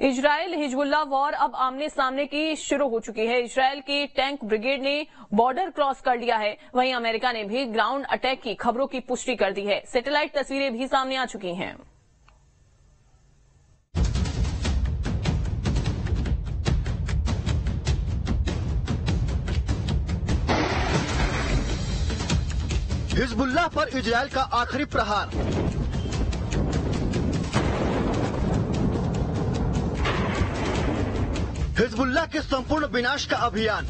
Israel Hezbollah war अब आमने सामने की शुरू हो चुकी है। इसराइल की टैंक ब्रिगेड ने बॉर्डर क्रॉस कर लिया है। वहीं अमेरिका ने भी ग्राउंड अटैक की खबरों की पुष्टि कर दी है। सैटेलाइट तस्वीरें भी सामने आ चुकी हैं। हिजबुल्लाह पर इजराइल का आखिरी प्रहार। हिजबुल्लाह के संपूर्ण विनाश का अभियान।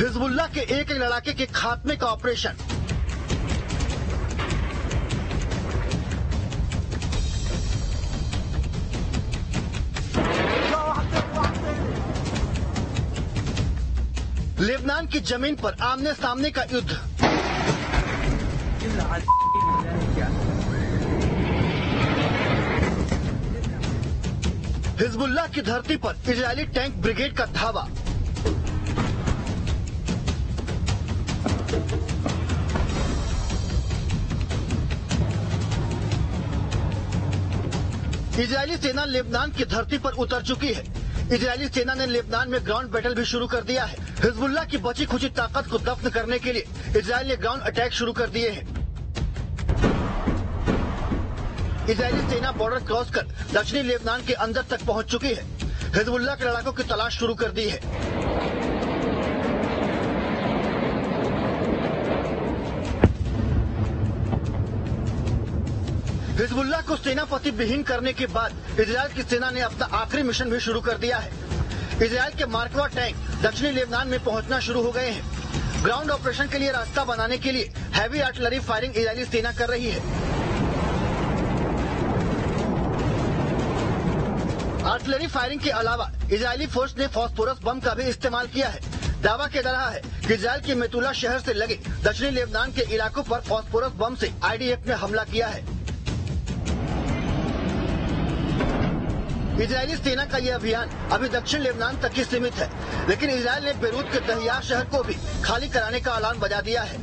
हिजबुल्लाह के एक एक लड़ाके के खात्मे का ऑपरेशन। लेबनान की ज़मीन पर आमने सामने का युद्ध। हिजबुल्लाह की धरती पर इजरायली टैंक ब्रिगेड का धावा। इजरायली सेना लेबनान की धरती पर उतर चुकी है। इजरायली सेना ने लेबनान में ग्राउंड बैटल भी शुरू कर दिया है। हिजबुल्ला की बची खुची ताकत को दफन करने के लिए इजरायल ने ग्राउंड अटैक शुरू कर दिए हैं। इजरायली सेना बॉर्डर क्रॉस कर दक्षिणी लेबनान के अंदर तक पहुँच चुकी है। हिजबुल्ला के लड़ाकों की तलाश शुरू कर दी है। हिजबुल्लाह को सेनापति विहीन करने के बाद इसराइल की सेना ने अपना आखिरी मिशन भी शुरू कर दिया है। इसराइल के मार्कवा टैंक दक्षिणी लेबनान में पहुँचना शुरू हो गए हैं। ग्राउंड ऑपरेशन के लिए रास्ता बनाने के लिए हैवी आर्टिलरी फायरिंग इजरायली सेना कर रही है। आर्टिलरी फायरिंग के अलावा इजरायली फोर्स ने फॉस्फोरस बम का भी इस्तेमाल किया है। दावा किया जा रहा है कि इसराइल के मेतुला शहर से लगे दक्षिणी लेबनान के इलाकों पर फॉस्फोरस बम से आईडीएफ ने हमला किया है। इजरायली सेना का यह अभियान अभी दक्षिण लेबनान तक ही सीमित है, लेकिन इसराइल ने बेरूत के दहिया शहर को भी खाली कराने का ऐलान बजा दिया है।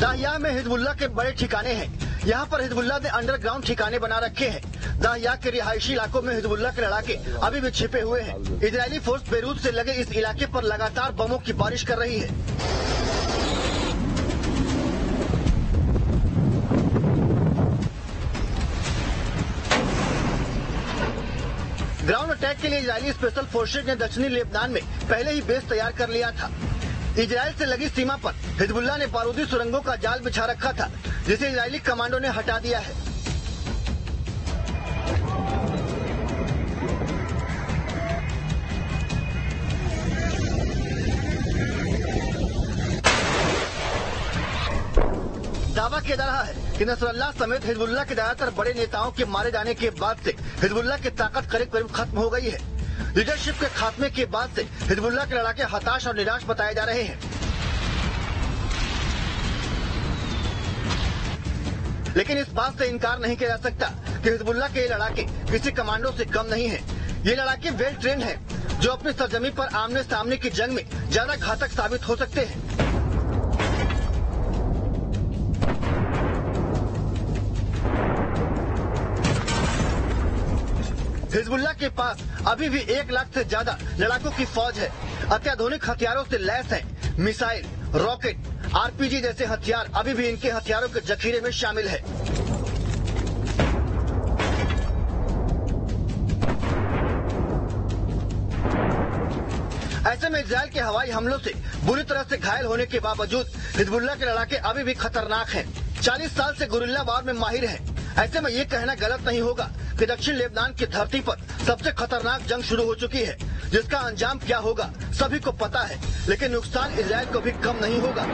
दाहिया में हिजबुल्ला के बड़े ठिकाने हैं। यहाँ पर हिजबुल्ला ने अंडरग्राउंड ठिकाने बना रखे हैं। दाहिया के रिहायशी इलाकों में हिजबुल्ला के लड़ाके अभी भी छिपे हुए हैं। इजरायली फोर्स बेरूत से लगे इस इलाके पर लगातार बमों की बारिश कर रही है। ग्राउंड अटैक के लिए इजरायली स्पेशल फोर्सेज ने दक्षिणी लेबनान में पहले ही बेस तैयार कर लिया था। इजरायल से लगी सीमा पर हिजबुल्ला ने बारूदी सुरंगों का जाल बिछा रखा था। जिसे इजरायली कमांडो ने हटा दिया है। दावा किया जा रहा है कि नसरल्ला समेत हिजबुल्ला के ज़्यादातर बड़े नेताओं के मारे जाने के बाद से हिजबुल्ला की ताकत करीब करीब खत्म हो गई है। लीडरशिप के खात्मे के बाद से हिजबुल्ला के लड़ाके हताश और निराश बताए जा रहे हैं। लेकिन इस बात से इनकार नहीं किया जा सकता कि हिजबुल्ला के ये लड़ाके किसी कमांडो से कम नहीं है। ये लड़ाके वेल ट्रेन है, जो अपनी सरजमी पर आमने सामने की जंग में ज़्यादा घातक साबित हो सकते हैं। हिजबुल्ला के पास अभी भी एक लाख से ज़्यादा लड़ाकों की फौज है। अत्याधुनिक हथियारों से लैस है, मिसाइल, रॉकेट आरपीजी जैसे हथियार अभी भी इनके हथियारों के जखीरे में शामिल है ऐसे में इसराइल के हवाई हमलों से बुरी तरह से घायल होने के बावजूद हिजबुल्ला के लड़ाके अभी भी खतरनाक हैं। 40 साल से गुरिल्ला वार में माहिर हैं। ऐसे में ये कहना गलत नहीं होगा कि दक्षिण लेबनान की धरती पर सबसे खतरनाक जंग शुरू हो चुकी है, जिसका अंजाम क्या होगा, सभी को पता है, लेकिन नुकसान इसराइल को भी कम नहीं होगा।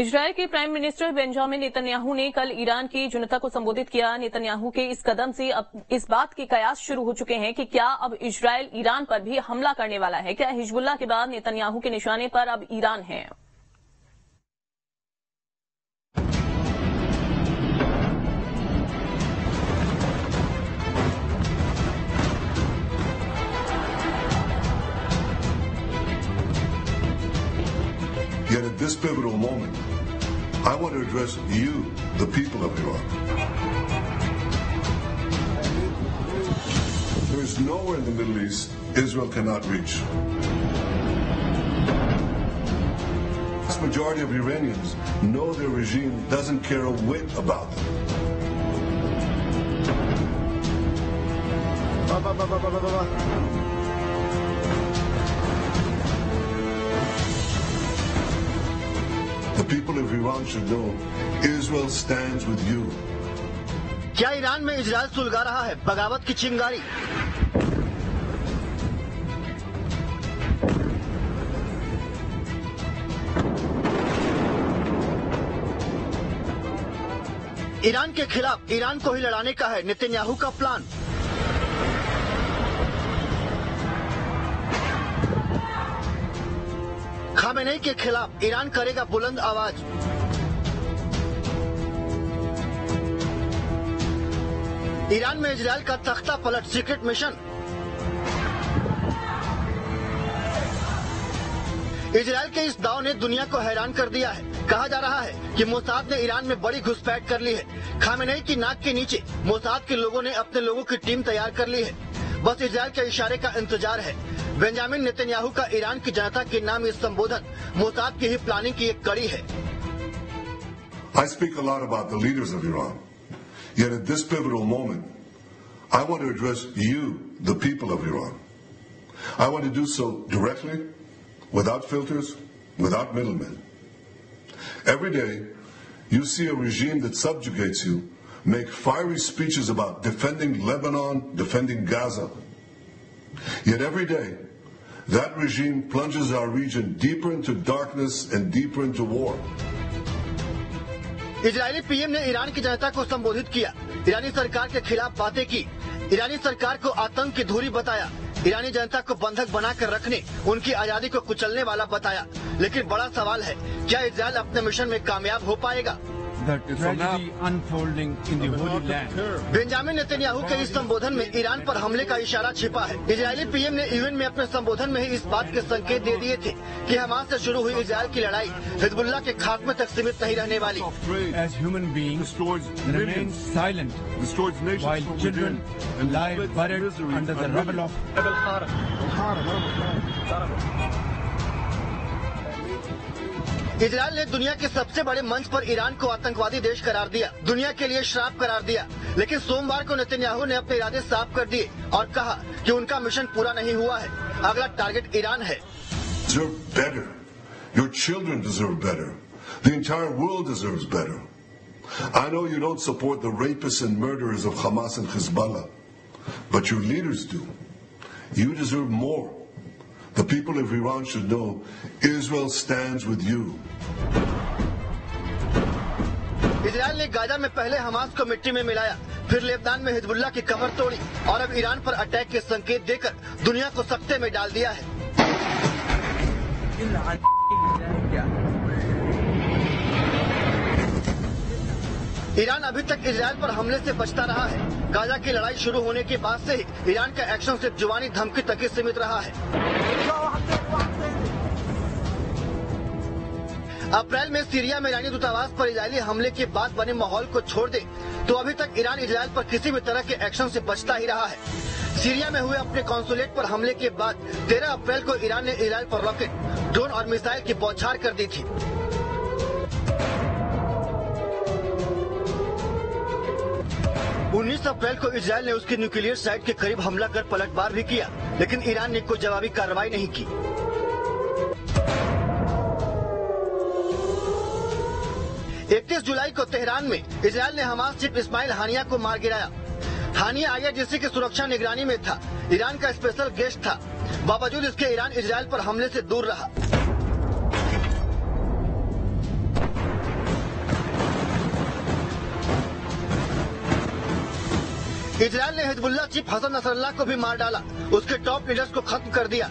इसराइल के प्राइम मिनिस्टर बेंजामिन नेतन्याहू ने कल ईरान की जनता को संबोधित किया। नेतन्याहू के इस कदम से अब इस बात के कयास शुरू हो चुके हैं कि क्या अब इसराइल ईरान पर भी हमला करने वाला है? क्या हिजबुल्ला के बाद नेतन्याहू के निशाने पर अब ईरान है? Yet at this pivotal moment, I want to address you, the people of Iran. There is nowhere in the Middle East Israel cannot reach. The majority of Iranians know their regime doesn't care a whit about them. Ba, ba, ba, people of Iran should know, Israel stands with you. क्या Iran में Israel सुलगा रहा है? बगावत की चिंगारी। Iran के खिलाफ, ईरान को ही लड़ाने का है नेतन्याहू का प्लान। खामेनेई के खिलाफ ईरान करेगा बुलंद आवाज़। ईरान में इसराइल का तख्ता पलट सीक्रेट मिशन इसराइल के इस दाव ने दुनिया को हैरान कर दिया है। कहा जा रहा है कि मोसाद ने ईरान में बड़ी घुसपैठ कर ली है। खामेनेई की नाक के नीचे मोसाद के लोगों ने अपने लोगों की टीम तैयार कर ली है। बस इजरायल के इशारे का इंतजार है बेंजामिन नेतन्याहू का ईरान की जनता के नाम ये संबोधन मोसाद की ही प्लानिंग की एक कड़ी है I speak a lot about the leaders of Iran. Yet at this pivotal moment, I want to address you, the people of Iran. I want to do so directly, without filters, without middlemen. Every day, you see a regime that subjugates you make fiery speeches about defending Lebanon, defending Gaza. Yet every day, that regime plunges our region deeper into darkness and deeper into war. Israeli PM ने Iran की जनता को संबोधित किया ईरानी सरकार के खिलाफ बातें की ईरानी सरकार को आतंक की धूरी बताया ईरानी जनता को बंधक बनाकर रखने उनकी आजादी को कुचलने वाला बताया लेकिन बड़ा सवाल है क्या इजरायल अपने मिशन में कामयाब हो पाएगा the tragedy unfolding Benjamin Netanyahu के इस संबोधन में ईरान पर हमले का इशारा छिपा है। इजरायली पीएम ने यूएन में अपने संबोधन में ही इस बात के संकेत दे दिए थे कि हमास से शुरू हुई इसराइल की लड़ाई हिजबुल्ला के खात्मे तक सीमित नहीं रहने वाली। एज इजरायल ने दुनिया के सबसे बड़े मंच पर ईरान को आतंकवादी देश करार दिया दुनिया के लिए श्राप करार दिया लेकिन सोमवार को नेतन्याहू ने अपने इरादे साफ़ कर दिए और कहा कि उनका मिशन पूरा नहीं हुआ है अगला टारगेट ईरान है. Your children deserve better. The entire world deserves better. I know you don't support the rapists and murderers of Hamas and Hezbollah, but your leaders do. You deserve more. The people of Iran should know Israel stands with you. Israel ने Gaza में पहले Hamas को मिट्टी में मिलाया, फिर Lebanon में Hezbollah की कमर तोड़ी और अब ईरान पर अटैक के संकेत देकर दुनिया को सख्ते में डाल दिया है ईरान अभी तक इजरायल पर हमले से बचता रहा है गाजा की लड़ाई शुरू होने के बाद से ही ईरान का एक्शन सिर्फ़ जुबानी धमकी तक ही सीमित रहा है। अप्रैल में सीरिया में ईरानी दूतावास पर इजरायली हमले के बाद बने माहौल को छोड़ दे तो अभी तक ईरान इजरायल पर किसी भी तरह के एक्शन से बचता ही रहा है। सीरिया में हुए अपने कॉन्सुलेट पर हमले के बाद 13 अप्रैल को ईरान ने इजरायल पर रॉकेट, ड्रोन और मिसाइल की बौछार कर दी थी। उन्नीस अप्रैल को इसराइल ने उसकी न्यूक्लियर साइट के करीब हमला कर पलटवार भी किया, लेकिन ईरान ने कोई जवाबी कार्रवाई नहीं की। इकतीस जुलाई को तेहरान में इसराइल ने हमास चिप इस्माइल हानिया को मार गिराया। हानिया आईआरजीसी की सुरक्षा निगरानी में था। ईरान का स्पेशल गेस्ट था। बावजूद इसके ईरान इसराइल पर हमले से दूर रहा। इजरायल ने हिजबुल्ला चीफ हसन नसरल्ला को भी मार डाला उसके टॉप लीडर्स को खत्म कर दिया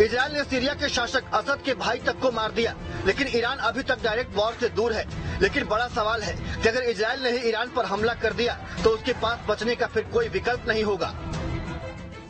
इजरायल ने सीरिया के शासक असद के भाई तक को मार दिया लेकिन ईरान अभी तक डायरेक्ट वॉर से दूर है लेकिन बड़ा सवाल है कि अगर इजरायल ने ही ईरान पर हमला कर दिया तो उसके पास बचने का फिर कोई विकल्प नहीं होगा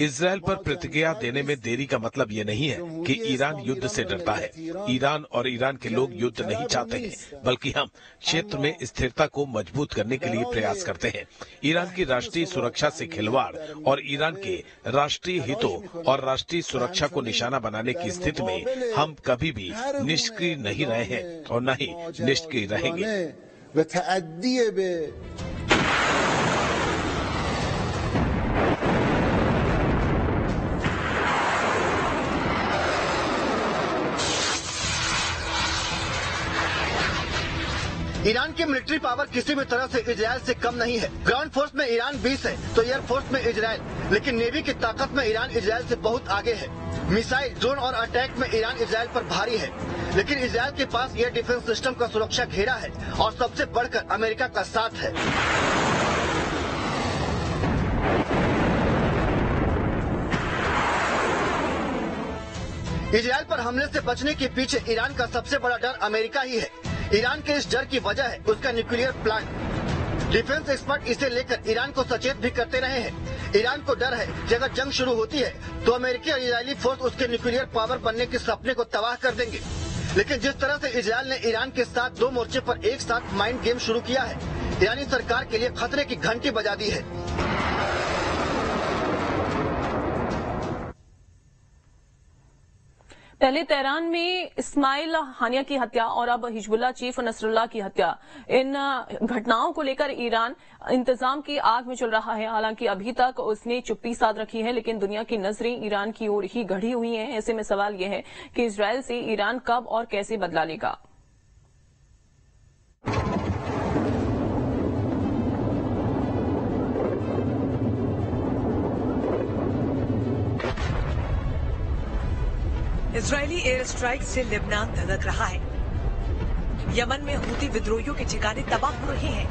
इसराइल पर प्रतिक्रिया देने में देरी का मतलब ये नहीं है कि ईरान युद्ध से डरता है। ईरान और ईरान के लोग युद्ध नहीं चाहते हैं, बल्कि हम क्षेत्र में स्थिरता को मज़बूत करने के लिए प्रयास करते हैं। ईरान की राष्ट्रीय सुरक्षा से खिलवाड़ और ईरान के राष्ट्रीय हितों और राष्ट्रीय सुरक्षा को निशाना बनाने की स्थिति में हम कभी भी निष्क्रिय नहीं रहे हैं और न ही निष्क्रिय रहेंगे। ईरान की मिलिट्री पावर किसी भी तरह से इजराइल से कम नहीं है। ग्राउंड फोर्स में ईरान 20 है तो एयर फोर्स में इजराइल। लेकिन नेवी की ताकत में ईरान इजराइल से बहुत आगे है। मिसाइल, ड्रोन और अटैक में ईरान इजराइल पर भारी है। लेकिन इजराइल के पास एयर डिफेंस सिस्टम का सुरक्षा घेरा है और सबसे बढ़कर अमेरिका का साथ है। इजराइल पर हमले से बचने के पीछे ईरान का सबसे बड़ा डर अमेरिका ही है। ईरान के इस डर की वजह है उसका न्यूक्लियर प्लांट डिफेंस एक्सपर्ट इसे लेकर ईरान को सचेत भी करते रहे हैं। ईरान को डर है कि अगर जंग शुरू होती है तो अमेरिकी और इजरायली फोर्स उसके न्यूक्लियर पावर बनने के सपने को तबाह कर देंगे। लेकिन जिस तरह से इजरायल ने ईरान के साथ दो मोर्चे पर एक साथ माइंड गेम शुरू किया है, ईरानी सरकार के लिए खतरे की घंटी बजा दी है। पहले तेहरान में इस्माइल हानिया की हत्या और अब हिजबुल्ला चीफ नसरुल्ला की हत्या। इन घटनाओं को लेकर ईरान इंतज़ाम की आग में चल रहा है। हालाँकि अभी तक उसने चुप्पी साध रखी है, लेकिन दुनिया की नज़रें ईरान की ओर ही गढ़ी हुई हैं। ऐसे में सवाल यह है कि इसराइल से ईरान कब और कैसे बदला लेगा? इजरायली एयर स्ट्राइक से लेबनान धधक रहा है। यमन में हूती विद्रोहियों के ठिकाने तबाह हो रहे हैं।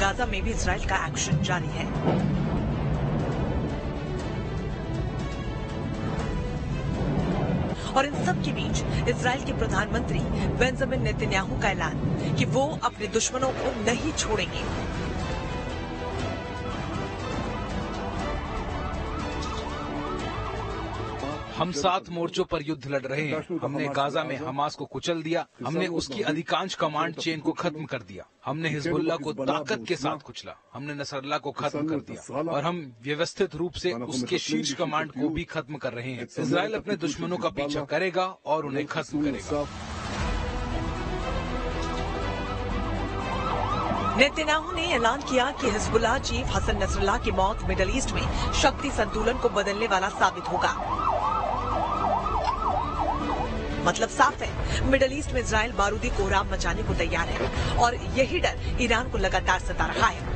गाजा में भी इसराइल का एक्शन जारी है। और इन सब के बीच इसराइल के प्रधानमंत्री बेंजामिन नेतन्याहू का ऐलान कि वो अपने दुश्मनों को नहीं छोड़ेंगे। हम सात मोर्चों पर युद्ध लड़ रहे हैं। हमने गाजा में हमास को कुचल दिया। हमने उसकी अधिकांश कमांड चेन को खत्म कर दिया। हमने हिजबुल्ला को ताकत के साथ कुचला। हमने नसरल्ला को खत्म कर दिया। और हम व्यवस्थित रूप से उसके शीर्ष कमांड को भी खत्म कर रहे हैं। इसराइल अपने दुश्मनों का पीछा करेगा और उन्हें खत्म करेगा। नेतन्याहू ने ऐलान किया कि हिजबुल्ला चीफ हसन नसरुल्लाह की मौत मिडल ईस्ट में शक्ति संतुलन को बदलने वाला साबित होगा। मतलब साफ़ है। मिडल ईस्ट में इसराइल बारूदी कोहराम मचाने को तैयार है और यही डर ईरान को लगातार सता रहा है।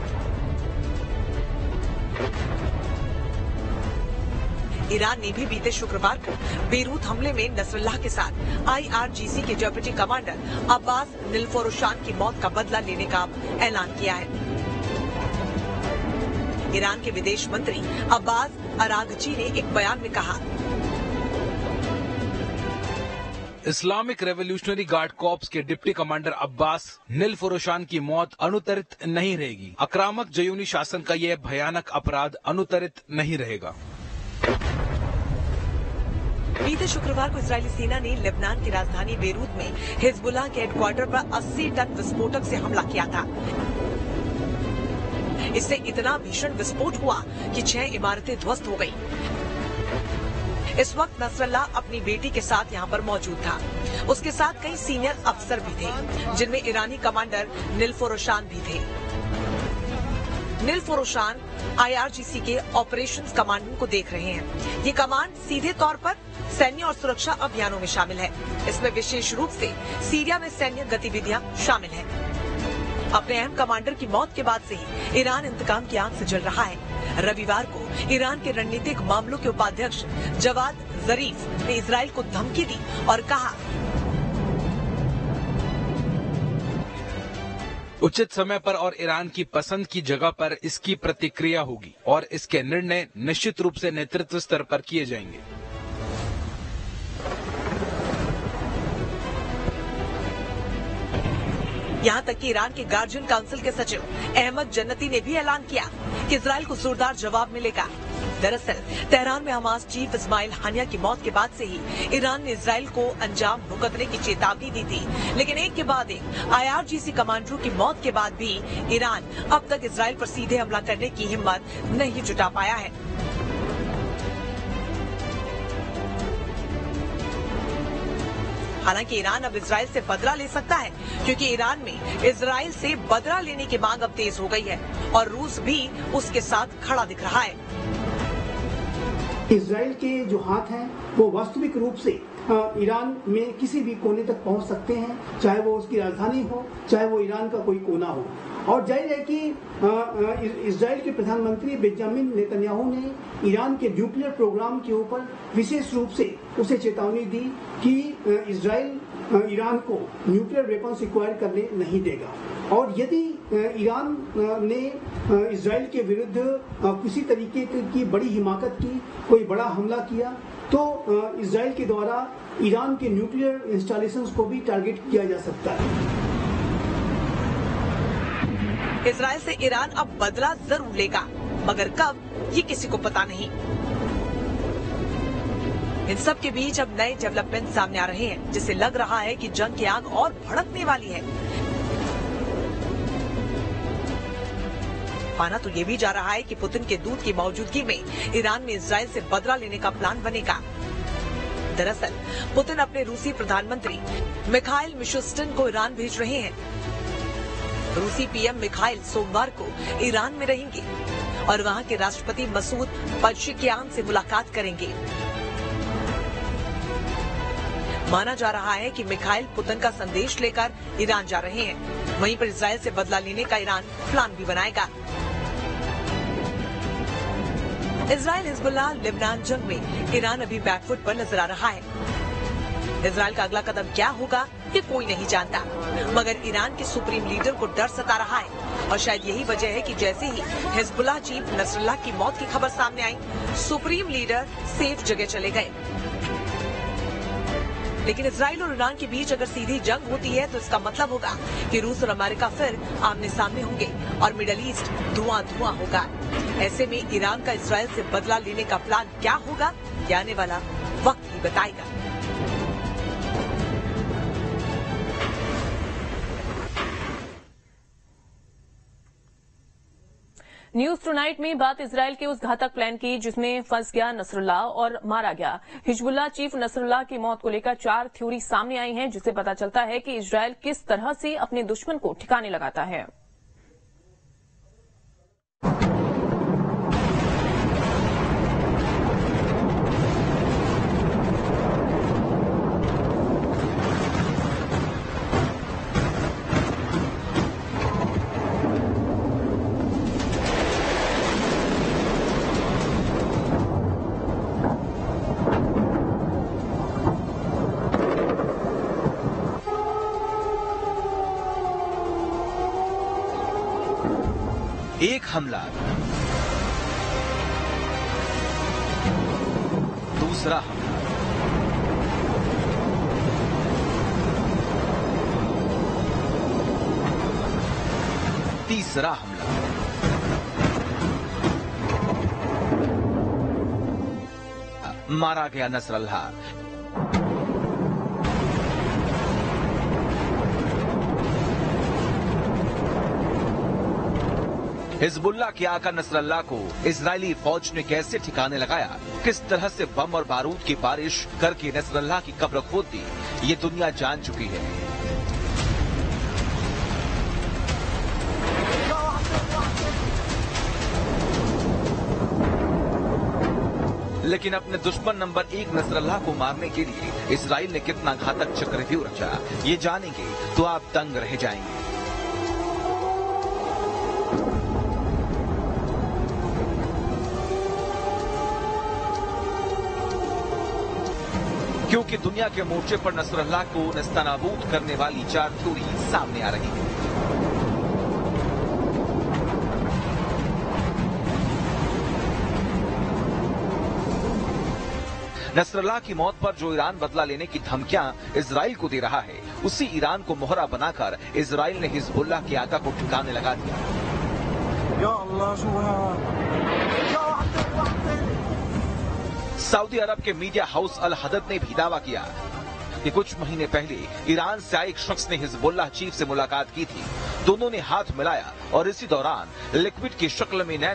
ईरान ने भी बीते शुक्रवार को बेरूत हमले में नसरुल्लाह के साथ आईआरजीसी के डेप्यूटी कमांडर अब्बास निलफोरुशान की मौत का बदला लेने का ऐलान किया है। ईरान के विदेश मंत्री अब्बास अरागची ने एक बयान में कहा इस्लामिक रेवोल्यूशनरी गार्ड कॉप्स के deputy commander Abbas Nilforoushan की मौत अनुतरित नहीं रहेगी। आक्रामक जयूनी शासन का यह भयानक अपराध अनुतरित नहीं रहेगा। बीते शुक्रवार को इजरायली सेना ने लेबनान की राजधानी बेरूत में हिजबुल्लाह के हेडक्वार्टर पर 80 टन विस्फोटक से हमला किया था। इससे इतना भीषण विस्फोट हुआ कि छह इमारतें ध्वस्त हो गईं। इस वक्त नसरल्लाह अपनी बेटी के साथ यहाँ पर मौजूद था। उसके साथ कई सीनियर अफसर भी थे, जिनमें ईरानी कमांडर निलफोरोशान भी थे। निलफोरोशान आईआरजीसी के ऑपरेशंस कमांडिंग को देख रहे हैं। ये कमांड सीधे तौर पर सैन्य और सुरक्षा अभियानों में शामिल है। इसमें विशेष रूप से सीरिया में सैन्य गतिविधियाँ शामिल हैं। अपने अहम कमांडर की मौत के बाद से ही ईरान इंतकाम की आग से जल रहा है। रविवार को ईरान के रणनीतिक मामलों के उपाध्यक्ष जवाद जरीफ ने इसराइल को धमकी दी और कहा, उचित समय पर और ईरान की पसंद की जगह पर इसकी प्रतिक्रिया होगी और इसके निर्णय निश्चित रूप से नेतृत्व स्तर पर किए जाएँगे। यहाँ तक कि ईरान के गार्जियन काउंसिल के सचिव अहमद जन्नती ने भी ऐलान किया कि इसराइल को जोरदार जवाब मिलेगा। दरअसल, तेहरान में हमास चीफ इस्माइल हानिया की मौत के बाद से ही ईरान ने इसराइल को अंजाम भुगतने की चेतावनी दी थी। लेकिन एक के बाद एक, आईआरजीसी कमांडरों की मौत के बाद भी ईरान अब तक इसराइल पर सीधे हमला करने की हिम्मत नहीं जुटा पाया है। हालाँकि ईरान अब इसराइल से बदला ले सकता है, क्योंकि ईरान में इसराइल से बदला लेने की मांग अब तेज हो गई है और रूस भी उसके साथ खड़ा दिख रहा है। इसराइल के जो हाथ हैं, वो वास्तविक रूप से ईरान में किसी भी कोने तक पहुँच सकते हैं, चाहे वो उसकी राजधानी हो, चाहे वो ईरान का कोई कोना हो। और ज़ाहिर है कि इसराइल के प्रधानमंत्री बेंजामिन नेतन्याहू ने ईरान के न्यूक्लियर प्रोग्राम के ऊपर विशेष रूप से उसे चेतावनी दी कि इसराइल ईरान को न्यूक्लियर वेपन्स एक्वायर करने नहीं देगा। और यदि ईरान ने इसराइल के विरुद्ध किसी तरीके की बड़ी हिमाकत की, कोई बड़ा हमला किया तो इसराइल के द्वारा ईरान के न्यूक्लियर इंस्टॉलेशंस को भी टारगेट किया जा सकता है। इसराइल से ईरान अब बदला ज़रूर लेगा, मगर कब, ये किसी को पता नहीं। इन सब के बीच अब नए डेवलपमेंट सामने आ रहे हैं, जिससे लग रहा है कि जंग की आग और भड़कने वाली है। माना तो ये भी जा रहा है कि पुतिन के दूत की मौजूदगी में ईरान में इसराइल से बदला लेने का प्लान बनेगा। दरअसल, पुतिन अपने रूसी प्रधानमंत्री मिखाइल मिशुस्टन को ईरान भेज रहे हैं। रूसी पीएम मिखाइल सोमवार को ईरान में रहेंगे और वहाँ के राष्ट्रपति मसूद पशिकियान से मुलाकात करेंगे। माना जा रहा है कि मिखाइल पुतिन का संदेश लेकर ईरान जा रहे हैं। वहीं पर इसराइल से बदला लेने का ईरान प्लान भी बनाएगा। इसराइल हिजबुल्ला लिबनान जंग में ईरान अभी बैकफुट पर नज़र आ रहा है। इसराइल का अगला कदम क्या होगा, ये कोई नहीं जानता। मगर ईरान के सुप्रीम लीडर को डर सता रहा है, और शायद यही वजह है कि जैसे ही हिजबुल्ला चीफ नसरुल्लाह की मौत की खबर सामने आई, सुप्रीम लीडर सेफ़ जगह चले गए। लेकिन इसराइल और ईरान के बीच अगर सीधी जंग होती है तो इसका मतलब होगा कि रूस और अमेरिका फिर आमने सामने होंगे, और मिडल ईस्ट धुआँ धुआँ होगा। ऐसे में ईरान का इसराइल से बदला लेने का प्लान क्या होगा? आने वाला वक्त ही बताएगा। न्यूज़ टुनाइट में बात इसराइल के उस घातक प्लान की जिसमें फंस गया नसरुल्लाह और मारा गया। हिजबुल्लाह चीफ नसरुल्लाह की मौत को लेकर चार थ्योरी सामने आई हैं, जिससे पता चलता है कि इसराइल किस तरह से अपने दुश्मन को ठिकाने लगाता है। एक हमला। दूसरा हमला। तीसरा हमला। मारा गया नसरल्लाह। हिजबुल्ला के आका नसरल्ला को इजरायली फौज ने कैसे ठिकाने लगाया? किस तरह से बम और बारूद की बारिश करके नसरल्ला की कब्र खोद दी? ये दुनिया जान चुकी है। लेकिन अपने दुश्मन नंबर एक नसरल्ला को मारने के लिए इसराइल ने कितना घातक चक्रव्यूह रचा ये जानेंगे तो आप तंग रह जाएँगे। क्योंकि दुनिया के मोर्चे पर नसरल्लाह को नस्तनाबूद करने वाली चार थ्योरी सामने आ रही है। नसरल्लाह की मौत पर जो ईरान बदला लेने की धमकियाँ इसराइल को दे रहा है, उसी ईरान को मोहरा बनाकर इसराइल ने हिजबुल्लाह के आका को ठिकाने लगा दिया। सऊदी अरब के मीडिया हाउस अल हदत ने भी दावा किया कि कुछ महीने पहले ईरान से आए एक शख्स ने हिजबुल्लाह चीफ से मुलाकात की थी। दोनों ने हाथ मिलाया और इसी दौरान लिक्विड की शक्ल में नैनो